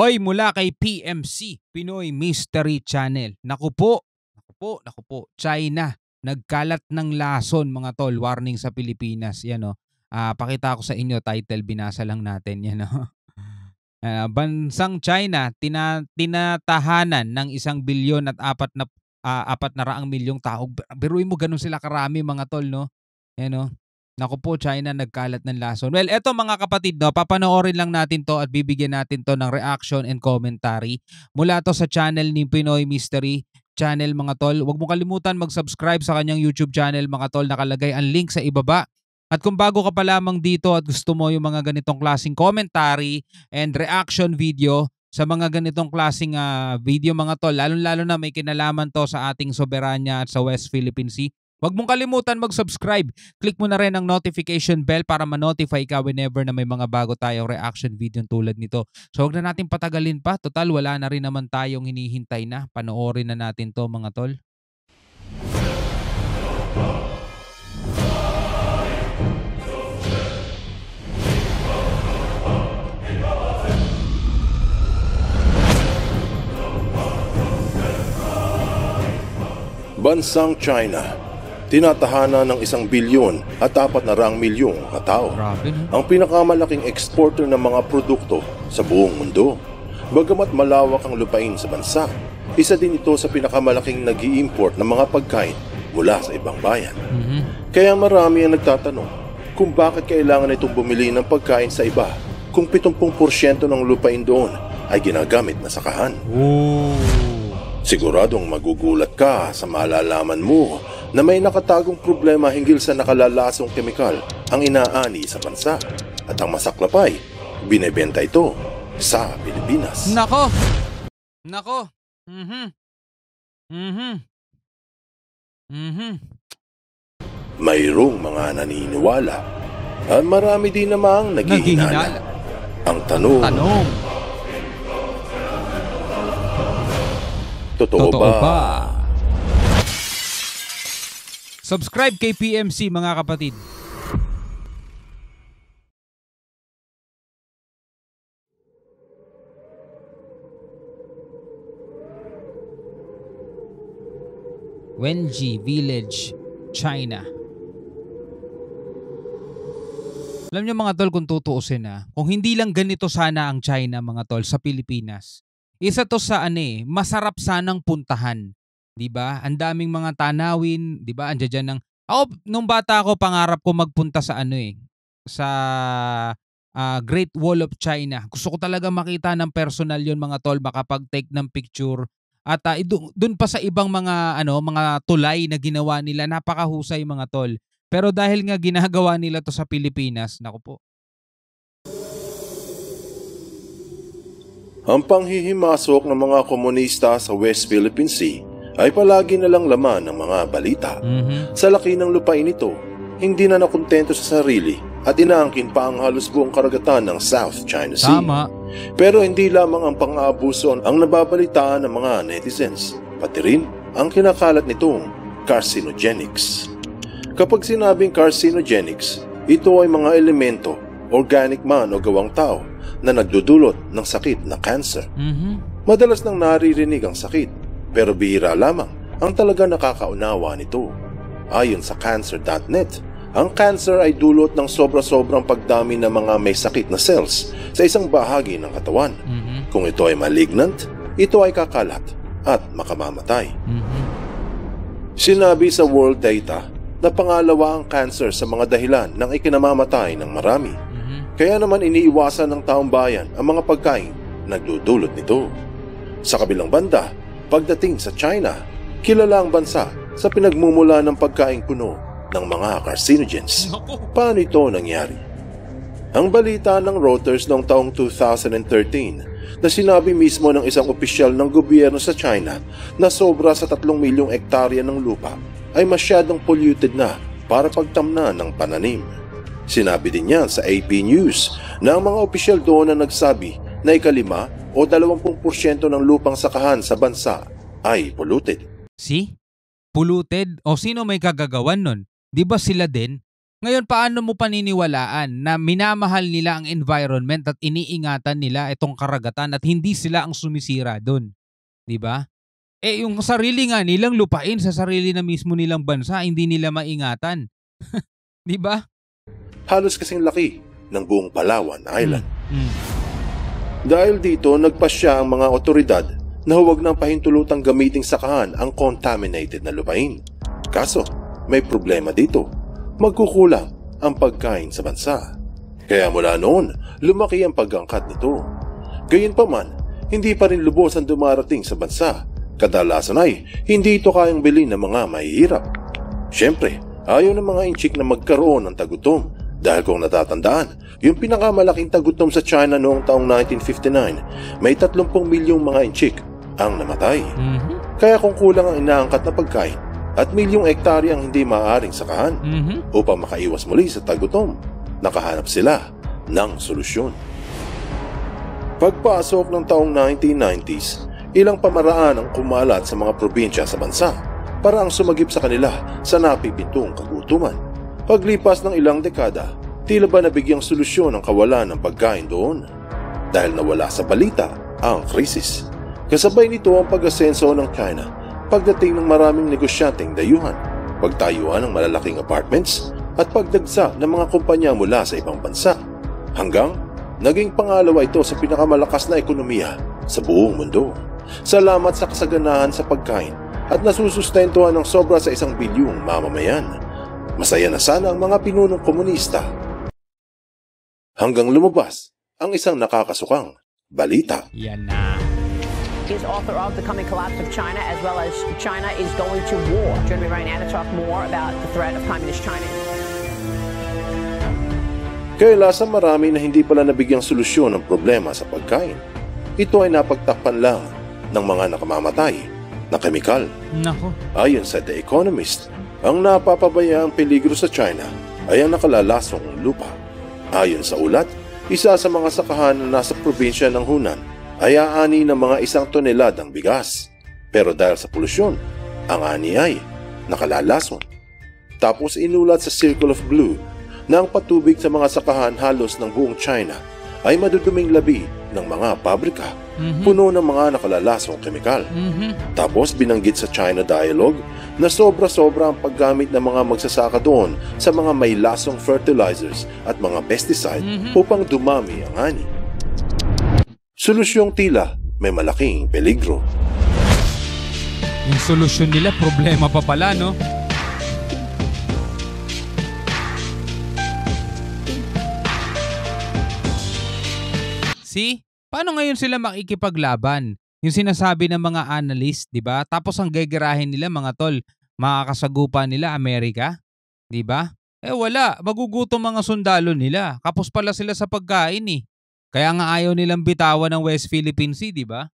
Oy, mula kay PMC, Pinoy Mystery Channel. Naku po, naku po, naku po, China. Nagkalat ng lason mga tol, warning sa Pilipinas. Yan o. Uh, pakita ko sa inyo, title, binasa lang natin. Yan o. Uh, bansang China, tina, tinatahanan ng isang bilyon at apat na uh, apat na raang milyong tao. Biruin mo ganun sila karami mga tol, no? Yan no. Naku po, China nagkalat ng lason. Well, eto mga kapatid, no, papanoorin lang natin to at bibigyan natin to ng reaction and commentary mula to sa channel ni Pinoy Mystery channel mga tol. Huwag mo kalimutan mag-subscribe sa kanyang YouTube channel mga tol. Nakalagay ang link sa ibaba. At kung bago ka pa lamang dito at gusto mo yung mga ganitong klaseng commentary and reaction video, sa mga ganitong klaseng uh, video mga tol, lalong-lalo na may kinalaman to sa ating soberanya at sa West Philippine Sea. Huwag mong kalimutan mag-subscribe. Click mo na rin ang notification bell para ma-notify ka whenever na may mga bago tayong reaction video tulad nito. So huwag na natin patagalin pa. Total, wala na rin naman tayong hinihintay na. Panoorin na natin to mga tol. Bansang China, tinatahana ng isang bilyon at apat na rang milyong katao. Grabe, no? Ang pinakamalaking exporter ng mga produkto sa buong mundo. Bagamat malawak ang lupain sa bansa, isa din ito sa pinakamalaking nag import ng mga pagkain mula sa ibang bayan. Mm-hmm. Kaya marami ang nagtatanong kung bakit kailangan itong bumili ng pagkain sa iba kung 70% ng lupain doon ay ginagamit na sakahan. Ooh. Siguradong magugulat ka sa malalaman mo na may nakatagong problema hinggil sa nakalalasong kemikal ang inaani sa bansa at ang masaklapay, binebenta ito sa Pilipinas. Nako! Nako! Mhm. Mhm. Mhm. Mayroong mga naniniwala at marami din namang naghihinala. Naghihinala. Ang tanong, Tanong. Totoo, Totoo ba? ba? Subscribe kay PMC mga kapatid. Wenji Village, China. Alam niyo mga tol kung tutuusin na, kung hindi lang ganito sana ang China mga tol sa Pilipinas, isa to sa ano eh, masarap sanang puntahan. 'Di ba? Ang daming mga tanawin, 'di ba? Andiyan diyan ng Ako nung bata ako pangarap ko magpunta sa ano eh, sa uh, Great Wall of China. Gusto ko talaga makita ng personal 'yon mga tol, makapag-take ng picture at uh, doon pa sa ibang mga ano, mga tulay na ginawa nila, napakahusay mga tol. Pero dahil nga ginagawa nila to sa Pilipinas, nako po. Ang panghihimasok ng mga komunista sa West Philippine Sea ay palagi na lang laman ng mga balita. Mhm. Sa laki ng lupain ito, hindi na nakontento sa sarili at inaangkin pa ang halos buong karagatan ng South China Sea. Tama. Pero hindi lamang ang pang-aabuso ang nababalitaan ng mga netizens, pati rin ang kinakalat nitong carcinogenics. Kapag sinabing carcinogenics, ito ay mga elemento, organic man o gawang tao, na nagdudulot ng sakit na cancer. Mhm. Madalas nang naririnig ang sakit, pero bihira lamang ang talaga nakakaunawa nito. Ayon sa cancer.net, ang cancer ay dulot ng sobra-sobrang pagdami ng mga may sakit na cells sa isang bahagi ng katawan. Mhm. Kung ito ay malignant, ito ay kakalat at makamamatay. Mhm. Sinabi sa World Data na pangalawa ang cancer sa mga dahilan ng ikinamamatay ng marami. Kaya naman iniiwasan ng taong bayan ang mga pagkain nagdudulot nito. Sa kabilang banda, pagdating sa China, kilala ang bansa sa pinagmumula ng pagkain puno ng mga carcinogens. Paano ito nangyari? Ang balita ng Reuters noong taong 2013 na sinabi mismo ng isang opisyal ng gobyerno sa China na sobra sa 3 milyong ektarya ng lupa ay masyadong polluted na para pagtamna ng pananim. Sinabi din niya sa AP News na ang mga opisyal doon na nagsabi na ikalima o 20% ng lupang sakahan sa bansa ay polluted. See? Polluted? O sino may kagagawan nun? Di ba sila din? Ngayon, paano mo paniniwalaan na minamahal nila ang environment at iniingatan nila itong karagatan at hindi sila ang sumisira doon? 'Di ba? Eh yung sarili nga nilang lupain sa sarili na mismo nilang bansa, hindi nila maingatan. 'Di ba? Halos kasing laki ng buong Palawan Island. Mm. Mm. Dahil dito, nagpasya ang mga otoridad na huwag nang pahintulutang gamiting sakahan ang contaminated na lupain. Kaso, may problema dito. Magkukulang ang pagkain sa bansa. Kaya mula noon, lumaki ang pagangkat nito. Gayunpaman, hindi pa rin lubos ang dumarating sa bansa. Kadalasan ay hindi ito kayang bilhin ng mga mahihirap. Siyempre, ayaw ng mga inchik na magkaroon ng tagutom dahil kung natatandaan, yung pinakamalaking tagutom sa China noong taong 1959, may 30 milyong mga inchik ang namatay. Mhm. Kaya kung kulang ang inaangkat na pagkain at milyong ektarya ang hindi maaaring sakahan Mhm. upang makaiwas muli sa tagutom, nakahanap sila ng solusyon. Pagpasok ng taong 1990s, ilang pamaraan ang kumalat sa mga probinsya sa bansa para ang sumagip sa kanila sa napipintong kagutuman. Paglipas ng ilang dekada, tila ba nabigyang solusyon ang kawalan ng pagkain doon? Dahil nawala sa balita ang krisis. Kasabay nito ang pag-asenso ng China pagdating ng maraming negosyanteng dayuhan, pagtayuan ng malalaking apartments at pagdagsa ng mga kumpanya mula sa ibang bansa. Hanggang naging pangalawa ito sa pinakamalakas na ekonomiya sa buong mundo. Salamat sa kasaganahan sa pagkain at nasusustentuhan ng sobra sa isang bilyong mamamayan. Masaya na sana ang mga pinunong komunista. Hanggang lumabas ang isang nakakasukang balita. Yan na. is author of The Coming Collapse of China, as well as China is Going to War. Join me right now to talk more about the threat of Communist China. Kaya sa marami na hindi pala nabigyang solusyon ng problema sa pagkain. Ito ay napagtakpan lang ng mga nakamamatay na kemikal. Nako. Ayon sa The Economist, ang napapabayaang peligro sa China ay ang nakalalasong lupa. Ayon sa ulat, isa sa mga sakahan na nasa probinsya ng Hunan ay aani ng mga isang toneladang bigas. Pero dahil sa polusyon, ang ani ay nakalalason. Tapos inulat sa Circle of Blue na ang patubig sa mga sakahan halos ng buong China ay maduduming labi ng mga pabrika Mhm. puno ng mga nakalalasong kemikal. Mhm. Tapos binanggit sa China Dialogue na sobra-sobra ang paggamit ng mga magsasaka doon sa mga may lasong fertilizers at mga pesticide Mhm. upang dumami ang ani. Solusyong tila may malaking peligro. Yung solusyon nila, problema pa pala, no? See? Paano ngayon sila makikipaglaban? Yung sinasabi ng mga analyst, di ba? Tapos ang gegerahin nila, mga tol, makakasagupa nila Amerika? Di ba? Eh wala, magugutom mga sundalo nila. Kapos pala sila sa pagkain eh. Kaya nga ayaw nilang bitawan ng West Philippine Sea, di ba?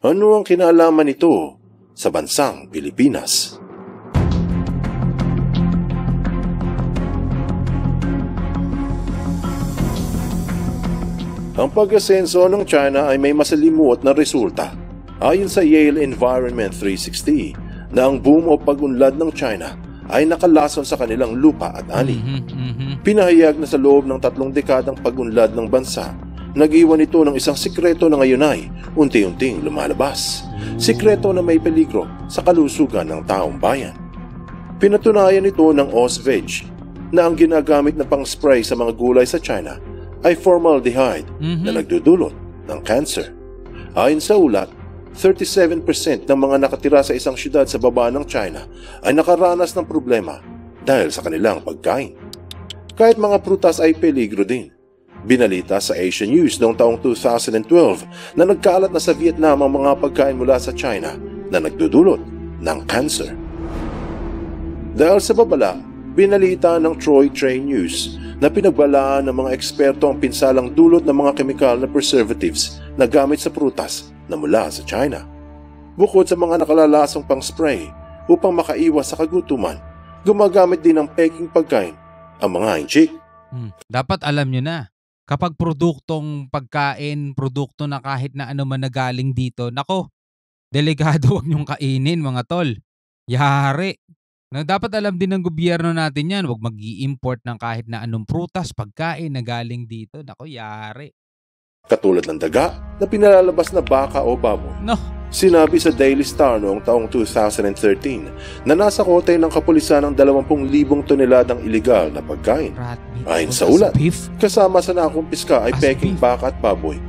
Ano ang kinalaman nito sa bansang Pilipinas? Ang pag-asenso ng China ay may masalimuot na resulta. Ayon sa Yale Environment 360 na ang boom o pag-unlad ng China ay nakalason sa kanilang lupa at ani. Mhm, mhm. Pinahayag na sa loob ng tatlong dekadang pag-unlad ng bansa, nag-iwan ito ng isang sikreto na ngayon ay unti-unting lumalabas. Sikreto na may peligro sa kalusugan ng taong bayan. Pinatunayan ito ng Ozveg na ang ginagamit na pang-spray sa mga gulay sa China ay formaldehyde Mhm. na nagdudulot ng cancer. Ayon sa ulat, 37% ng mga nakatira sa isang syudad sa baba ng China ay nakaranas ng problema dahil sa kanilang pagkain. Kahit mga prutas ay peligro din. Binalita sa Asian News noong taong 2012 na nagkalat na sa Vietnam ang mga pagkain mula sa China na nagdudulot ng cancer. Dahil sa babala, binalita ng Troy Train News na pinagbalaan ng mga eksperto ang pinsalang dulot ng mga kemikal na preservatives na gamit sa prutas na mula sa China. Bukod sa mga nakalalasong pang-spray upang makaiwas sa kagutuman, gumagamit din ng peking pagkain ang mga inchik. Hmm. Dapat alam nyo na. kapag produktong pagkain, produkto na kahit na ano man nagaling dito, nako, delikado wag niyong kainin mga tol. Yari. Na dapat alam din ng gobyerno natin yan, wag mag import ng kahit na anong prutas, pagkain na galing dito. Nako, yari. Katulad ng daga na pinalalabas na baka o baboy. No, Sinabi sa Daily Star noong taong 2013 na nasa kote ng kapulisan ng 20,000 toneladang iligal na pagkain. Ayon sa ulat. Beef. Kasama sa nakumpiska ay As peking beef. baka at baboy.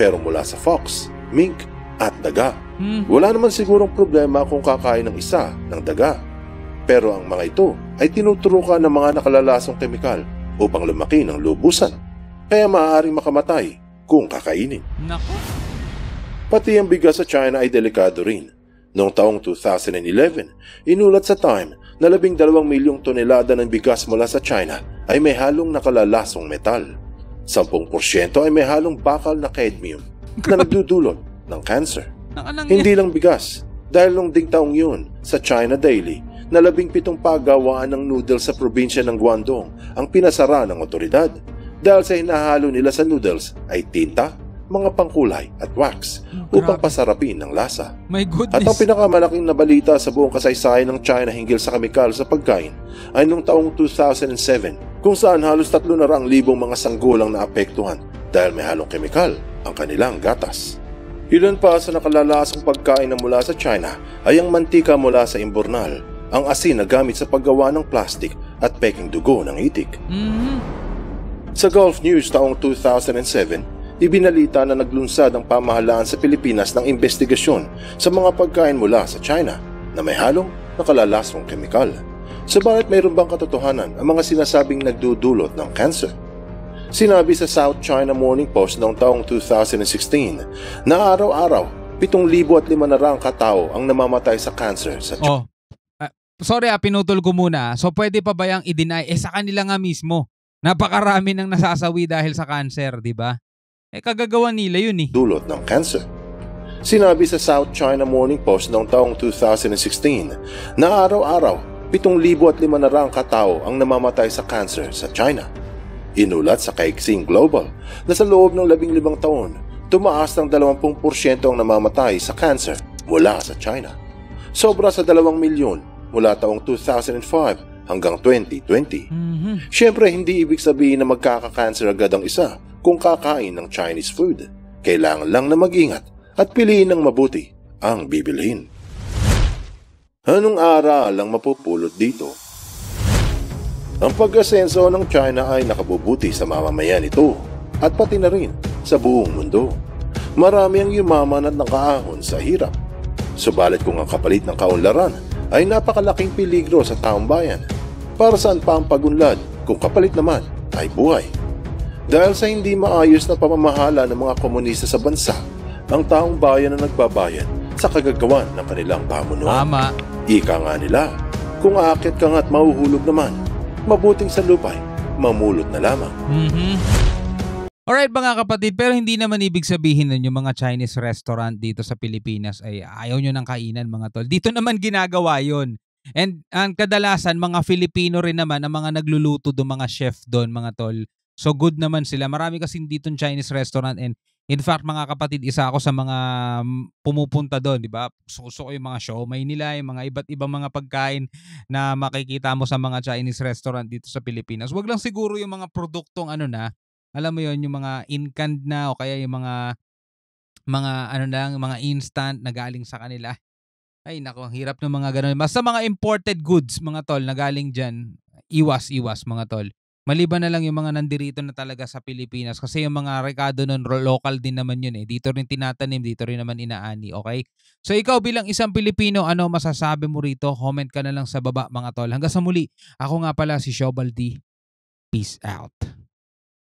Pero mula sa fox, mink at daga. Hmm. Wala naman sigurong problema kung kakain ng isa ng daga. Pero ang mga ito ay tinuturukan ng mga nakalalasong kemikal upang lumaki ng lubusan. Kaya maaaring makamatay kung kakainin. Nako. Pati ang bigas sa China ay delikado rin. Noong taong 2011, inulat sa Time na 12 milyong tonelada ng bigas mula sa China ay may halong nakalalasong metal. 10% ay may halong bakal na cadmium na nagdudulot ng cancer. Hindi lang bigas, dahil nung ding taong yun, sa China Daily, na labing pitong pagawaan ng noodles sa probinsya ng Guangdong ang pinasara ng otoridad dahil sa hinahalo nila sa noodles ay tinta, mga pangkulay at wax upang Grabe. pasarapin ng lasa. My At ang goodness. pinakamalaking nabalita sa buong kasaysayan ng China hinggil sa kemikal sa pagkain ay noong taong 2007 kung saan halos 300,000 mga sanggulang na apektuhan dahil may halong kemikal ang kanilang gatas. Ilan pa sa nakalalasang pagkain na mula sa China ay ang mantika mula sa imbornal, ang asin na gamit sa paggawa ng plastic at peking dugo ng itik. Mhm. Sa Gulf News taong 2007, ibinalita na naglunsad ang pamahalaan sa Pilipinas ng investigasyon sa mga pagkain mula sa China na may halong nakalalasong kemikal. Subalit mayroon bang katotohanan ang mga sinasabing nagdudulot ng cancer? Sinabi sa South China Morning Post noong taong 2016 na araw-araw 7,500 katao ang namamatay sa cancer sa China. Oh. Sorry ah, pinutol ko muna. So pwede pa ba yung i-deny? Eh sa kanila nga mismo. Napakarami nang nasasawi dahil sa cancer, di ba? Eh kagagawa nila yun eh. dulot ng cancer. Sinabi sa South China Morning Post noong taong 2016 na araw-araw 7,500 katao ang namamatay sa cancer sa China. Inulat sa Kaiksing Global na sa loob ng 15 taon, tumaas ng 20% ang namamatay sa cancer mula sa China. Sobra sa 2 milyon mula taong 2005 hanggang 2020. Mhm. Siyempre, hindi ibig sabihin na magkaka-cancer agad ang isa kung kakain ng Chinese food. Kailangan lang na mag-ingat at piliin ng mabuti ang bibilhin. Anong aral ang mapupulot dito? Ang pag-asenso ng China ay nakabubuti sa mamamayan nito at pati na rin sa buong mundo. Marami ang yumaman at nakaahon sa hirap. Subalit kung ang kapalit ng kaunlaran ay napakalaking peligro sa taong bayan, para saan pa ang pagunlad kung kapalit naman ay buhay? Dahil sa hindi maayos na pamamahala ng mga komunista sa bansa, ang taong bayan na nagbabayad sa kagagawan ng kanilang pamunuan. Tama. Ika nga nila, kung aakit ka nga't mahuhulog naman, mabuting sa lupay, mamulot na lamang. Mhm. Alright mga kapatid, pero hindi naman ibig sabihin nun yung mga Chinese restaurant dito sa Pilipinas ay ayaw nyo ng kainan mga tol. Dito naman ginagawa yon. And ang kadalasan mga Filipino rin naman ang mga nagluluto doon, mga chef doon mga tol. So good naman sila. Marami kasi dito Chinese restaurant and in fact mga kapatid, isa ako sa mga mm, pumupunta doon, di ba? Gusto ko yung mga siomay nila, yung mga iba't ibang mga pagkain na makikita mo sa mga Chinese restaurant dito sa Pilipinas. Wag lang siguro yung mga produktong ano na, alam mo yon yung mga in-canned na o kaya yung mga mga ano lang, mga instant na galing sa kanila. Ay nako, ang hirap ng mga ganun. Basta mga imported goods, mga tol, na galing dyan, iwas, iwas mga tol. Maliban na lang yung mga nandirito na talaga sa Pilipinas kasi yung mga rekado nun, local din naman yun eh. Dito rin tinatanim, dito rin naman inaani, okay? So ikaw bilang isang Pilipino, ano masasabi mo rito? Comment ka na lang sa baba mga tol. Hanggang sa muli, ako nga pala si Shobal D. Peace out.